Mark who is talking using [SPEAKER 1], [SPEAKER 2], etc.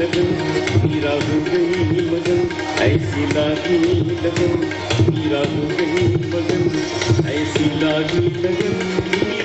[SPEAKER 1] लगन मीरा हो गई मगन, ऐसी लागी लगन मीरा हो गई मगन, ऐसी लागी लगन